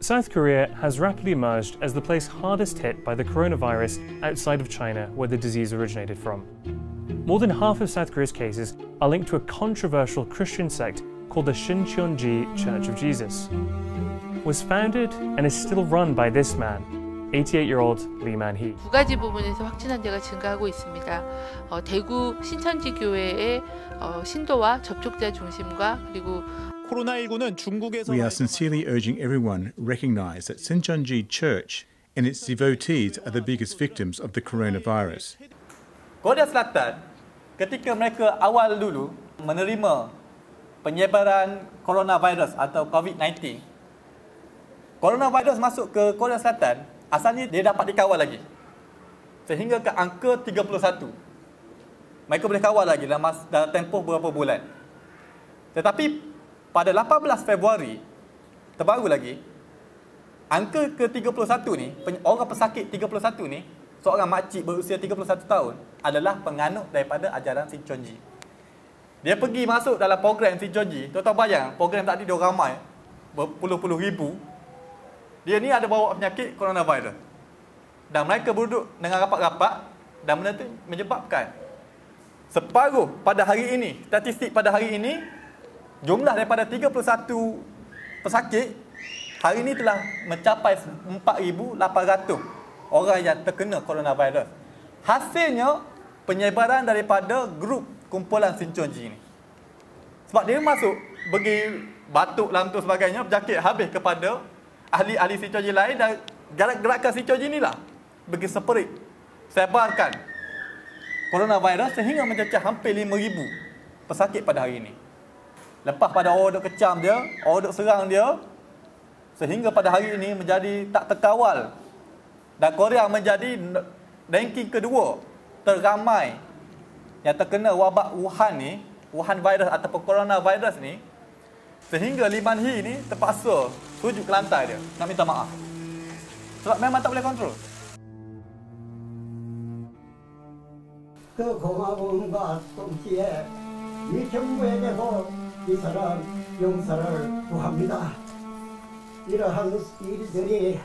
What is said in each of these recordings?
South Korea has rapidly emerged as the place hardest hit by the coronavirus outside of China, where the disease originated from. More than half of South Korea's cases are linked to a controversial Christian sect called the Shincheonji Church of Jesus. Was founded and is still run by this man, 88-year-old Lee Man-hee. 두 가지 부분에서 확진 환자가 증가하고 있습니다. 어, 대구 신천지 교회의 어, 신도와 접촉자 중심과 그리고 We are sincerely urging everyone recognize that Senjunji Church and its devotees are the biggest victims of the coronavirus. Korea Selatan, ketika mereka awal dulu menerima penyebaran coronavirus atau COVID-19, coronavirus masuk ke Korea Selatan, asalnya dia dapat dikawal lagi. Sehingga ke angka 31. Mereka boleh kawal lagi dalam, dalam tempoh beberapa bulan. Tetapi pada 18 Februari terbaru lagi angka ke-31 ni orang pesakit 31 ni seorang makcik berusia 31 tahun adalah penganut daripada ajaran Sinchonji. Dia pergi masuk dalam program Sinchonji. Tuan-tuan bayang, program tadi dia ramai berpuluh-puluh ribu. Dia ni ada bawa penyakit coronavirus. Dan mereka duduk dengan rapat-rapat dan benda tu menyebabkan separuh pada hari ini, statistik pada hari ini jumlah daripada 31 pesakit hari ini telah mencapai 4800 orang yang terkena coronavirus. Hasilnya penyebaran daripada grup kumpulan Sinchonji ini. Sebab dia masuk pergi batuk lantus sebagainya berjakit habis kepada ahli-ahli Sinchonji lain dan gerak-gerakan Sinchonji inilah pergi seperit sebarkan coronavirus sehingga mencecah hampir 5000 pesakit pada hari ini. Lepas pada orang duk kecam dia, orang duk serang dia sehingga pada hari ini menjadi tak terkawal dan Korea menjadi ranking kedua terramai yang terkena wabak Wuhan ni, Wuhan virus ataupun coronavirus ni sehingga Lee Man Hee ni terpaksa sujud ke lantai dia nak minta maaf. Sebab memang tak boleh kontrol. 그 고마움과 동시에 이 정부에게도 이 사람 용서를 구합니다. 이러한 일들이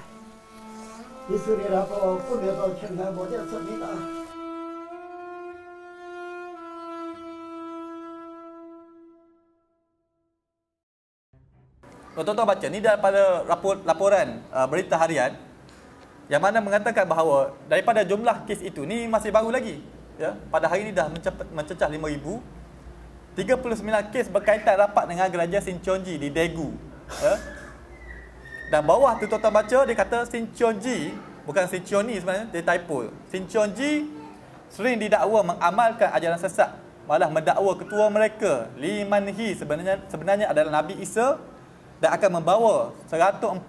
있으리라고 꿈에도 생각 못했습니다. Tuan-tuan baca ni daripada rapor, laporan uh, berita harian yang mana mengatakan bahawa daripada jumlah kes itu ni masih baru lagi ya pada hari ini dah mencapai mencecah 5000 39 kes berkaitan rapat dengan gereja Sinchonji di Daegu ya dan bawah tu tuan-tuan baca dia kata Sinchonji bukan Sinchoni sebenarnya dia typo Sinchonji sering didakwa mengamalkan ajaran sesat malah mendakwa ketua mereka Lee Man Hee sebenarnya sebenarnya adalah Nabi Isa dan akan membawa 140,000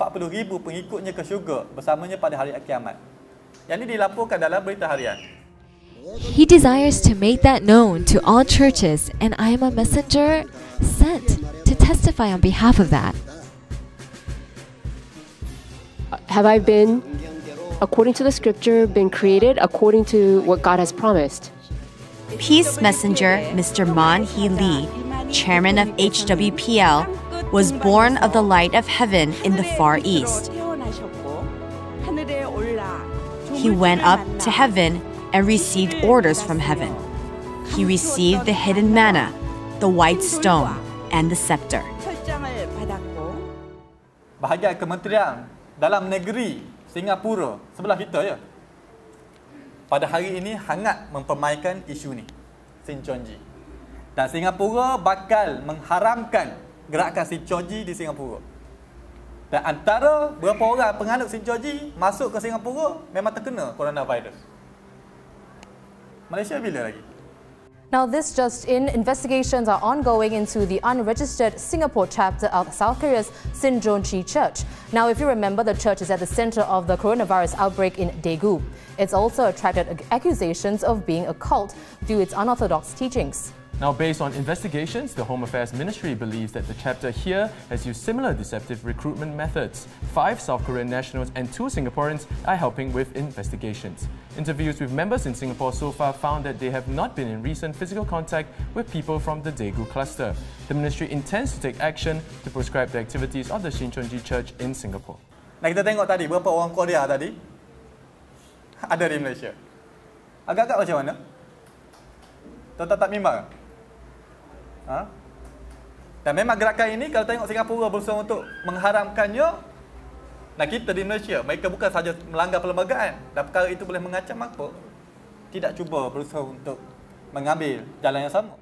pengikutnya ke syurga bersamanya pada hari kiamat. Yang ini dilaporkan dalam berita harian. He desires to make that known to all churches, and I am a messenger sent to testify on behalf of that. Have I been, according to the scripture, been created according to what God has promised? Peace Messenger Mr. Man Hee Lee, chairman of HWPL, was born of the light of heaven in the Far East. He went up to heaven and received orders from heaven. He received the hidden manna, the white stone, and the scepter. Bahagian Kementerian Dalam Negeri Singapura sebelah kita ya. Pada hari ini hangat mempermainkan isu ni. Sinchonji. Dan Singapura bakal mengharamkan gerakan Sinchonji di Singapura. Dan antara beberapa orang penganut Sinchonji masuk ke Singapura memang terkena coronavirus. Malaysia bila lagi? Now, this just in, investigations are ongoing into the unregistered Singapore chapter of South Korea's Sinjonji Church. Now, if you remember, the church is at the center of the coronavirus outbreak in Daegu. It's also attracted accusations of being a cult due to its unorthodox teachings. Now, based on investigations, the Home Affairs Ministry believes that the chapter here has used similar deceptive recruitment methods. Five South Korean nationals and two Singaporeans are helping with investigations. Interviews with members in Singapore so far found that they have not been in recent physical contact with people from the Daegu cluster. The ministry intends to take action to prescribe the activities of the Shincheonji Church in Singapore. Nah kita tengok tadi berapa orang Korea tadi ada di Malaysia. Agak-agak macam mana? Tuan-tuan tak bimbang? Ha? Dan memang gerakan ini kalau tengok Singapura berusaha untuk mengharamkannya Nah kita di Malaysia, mereka bukan saja melanggar perlembagaan dan perkara itu boleh mengancam apa? Tidak cuba berusaha untuk mengambil jalan yang sama.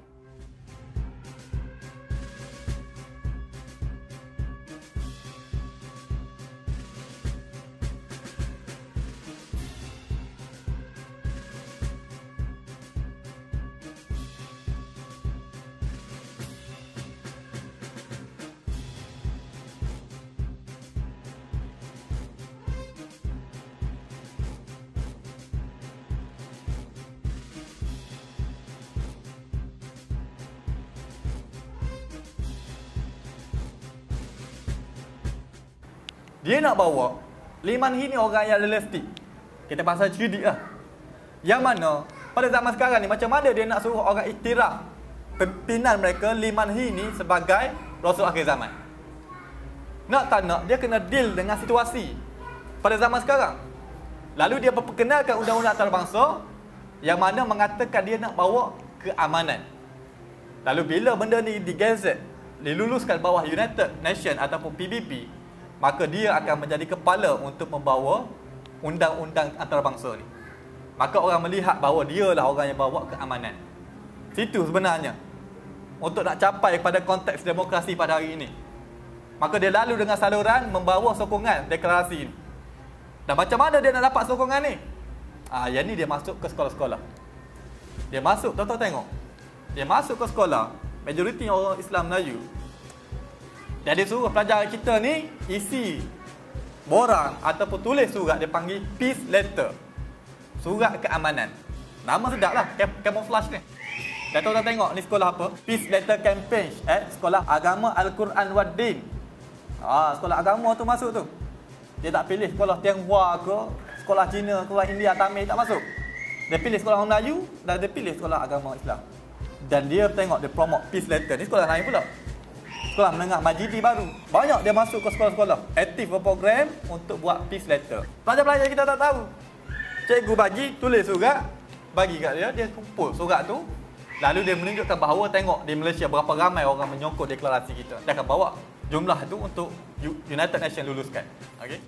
Dia nak bawa Liman ini orang yang realistik. Kita pasal cerdik lah. Yang mana pada zaman sekarang ni macam mana dia nak suruh orang iktiraf pimpinan mereka Liman ini sebagai Rasul akhir zaman. Nak tak nak dia kena deal dengan situasi pada zaman sekarang. Lalu dia memperkenalkan undang-undang antarabangsa yang mana mengatakan dia nak bawa keamanan. Lalu bila benda ni digazet, diluluskan bawah United Nation ataupun PBB, maka dia akan menjadi kepala untuk membawa undang-undang antarabangsa ni. Maka orang melihat bahawa dia lah orang yang bawa keamanan. Situ sebenarnya untuk nak capai pada konteks demokrasi pada hari ini. Maka dia lalu dengan saluran membawa sokongan deklarasi ini. Dan macam mana dia nak dapat sokongan ni? Ah, yang ni dia masuk ke sekolah-sekolah. Dia masuk, tuan-tuan tengok. Dia masuk ke sekolah, majoriti orang Islam Melayu jadi suruh pelajar kita ni isi borang ataupun tulis surat dia panggil peace letter. Surat keamanan. Nama sedap lah, camouflage ni. Dan tuan tengok ni sekolah apa? Peace letter campaign. Eh, sekolah agama Al-Quran wa Din. Ah, sekolah agama tu masuk tu. Dia tak pilih sekolah Tianghua ke, sekolah Cina, sekolah India, Tamil tak masuk. Dia pilih sekolah Melayu dan dia pilih sekolah agama Islam. Dan dia tengok dia promote peace letter. Ni sekolah lain pula sekolah menengah majidi baru. Banyak dia masuk ke sekolah-sekolah. Aktif berprogram untuk buat peace letter. Pelajar-pelajar kita tak tahu. Cikgu bagi, tulis surat. Bagi kat dia, dia kumpul surat tu. Lalu dia menunjukkan bahawa tengok di Malaysia berapa ramai orang menyokong deklarasi kita. Dia akan bawa jumlah tu untuk United Nations luluskan. Okay?